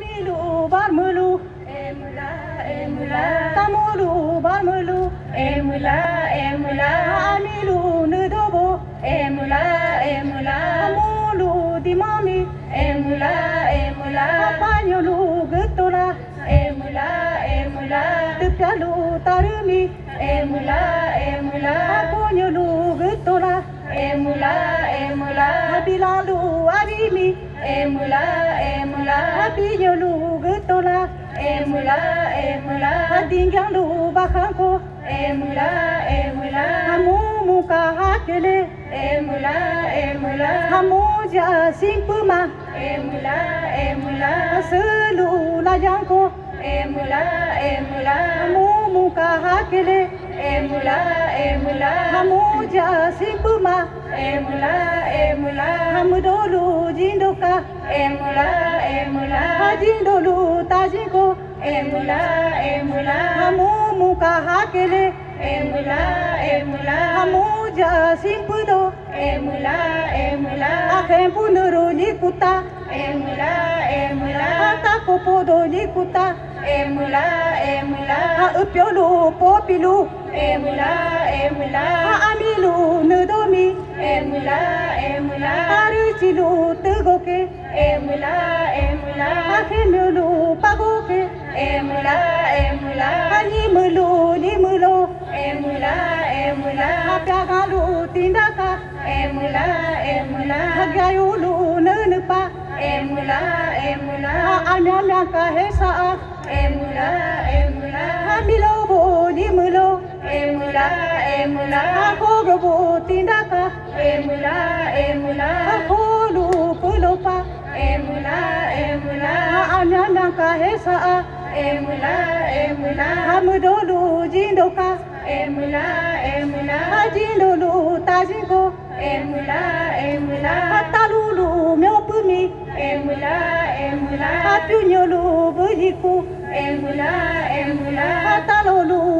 Amilu barmulu. Emula emula. Tamulu barmulu. Emula emula. Amilu nudobo emula emula. Amulu dimami. Emula emula. Apanyolu getola emula emula. Tepyalu tarumi. Emula emula. Aponyolu getola emula emula Abilalu abimi emula emula Abinyolu getola emula emula Adingyalu bakanko emula emula Amumu kahakele emula emula Amuja simpuma emula emula Aselu lajanko emula emula Amumu kahakele emula. Emula Amuja simpuma emula emula. Amudolu jindoka emula emula. Ajindolu tajiko. Emula emula. Amumu kahakele emula emula. Amuja simpudo. Emula emula. Akempunuru likuta. Emula emula. Atakopodo likuta emula emula Aupyolu popilu emula emula Amilu nudomi emula emula Aruchilu tegoke emula emula Akemulu pagoke emula emula Alimulu limulo emula emula Apyagalu tindaka emula emula Agayulu nenepa emula emula Anyamyaka hesa emula emula Amilo bo limulo emula emula Akogobo tindaka emula emula Akolu pulopa emula emula Anyamyaka hesa emula emula Amudolu jindoka emula emula Ajindolu tajiko emula emula Atalulu myopumi emula emula Apyunyolu bujiku emula emula myokami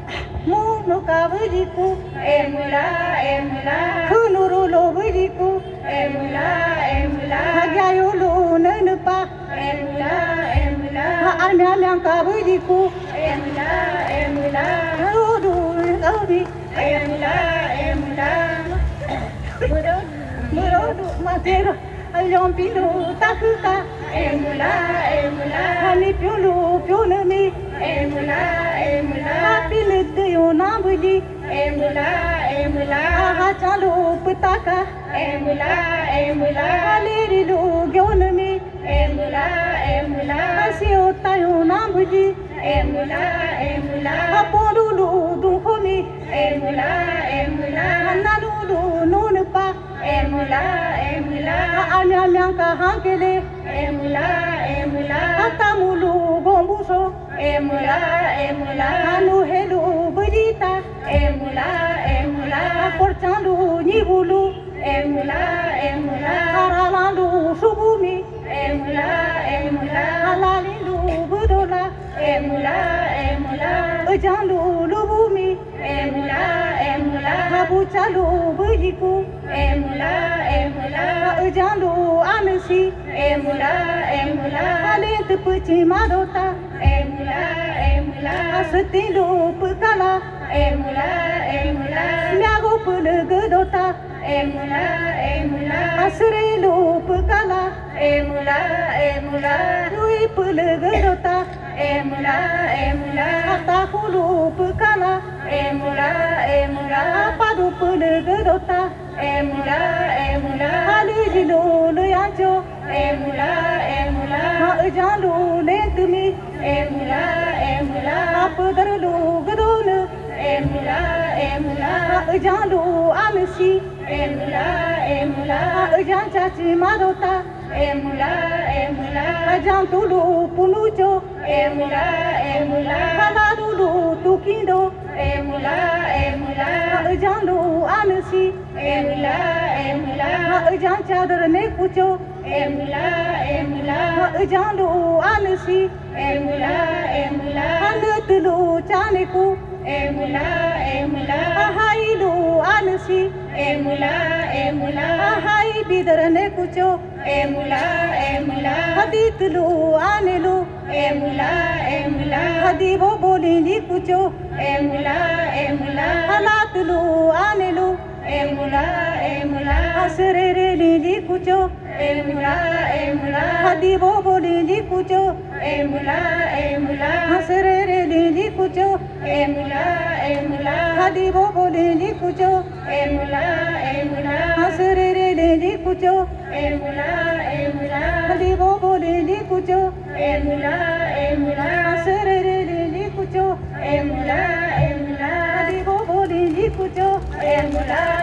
Mumuka bujiku emula emula Kunurulu bujiku emula emula Agayulu nenepa emula emula Anyamyaka bujiku emula emula Arudu Audi emula emula Murodu Matero Ayompilu Takuka emula emula Hani piulu piulumi emula emula Apilu yonambuji emula emula Ahachalu putaka emula emula Alirilu gyonumi emula emula Asiota yonambuji emula emula Apodulu dunhomi emula emula Analulu nunupa emula emula Anyamyanka hankele emula emula Atamulu gombuso emula emula Anu helu bujita nibulu emula emula Aralandu subumi emula emula Alalilu budola emula emula Ujandu lubumi. Emula emula Abuchalu bujiku emula emula Ujandu amesi. Emula emula Alint puchi madota. Emula emula Asetilu pukala emula emula Miago pulugudota. Emula emula Asrilu pukala emula emula Lui pulugudota. Emula emula Atahulu pukala emula emula Apadu pulugudota. Emula emula Alijilu luyancho emula emula Ujandu lentumi. Emula emula Apudarulu gudunu emula emula Ujandu amesi emula emula Ujan chachi madota emula emula Ajan tulu punucho emula emula Halarulu tukindo emula emula Janlu ansi emula emula Jan chadar ne kucho emula emula Janlu ansi emula emula Hanutlu chane ku emula emula Ahailu ansi emula emula Ahai bidar ne kucho emula emula Haditlu anelu emula emula Hadibo bolini kucho emula emula Halatlu anelu emula emula Asrere lili kucho emula emula Hadibo bolini kucho emula emula Asrere lili kucho emula emula Hadibo bolini kucho emula emula Asrere lili kucho emula emula Hadibo bolini kucho emula emula Asrere lili kucho emula emula Hadibo bolini kucho emula emula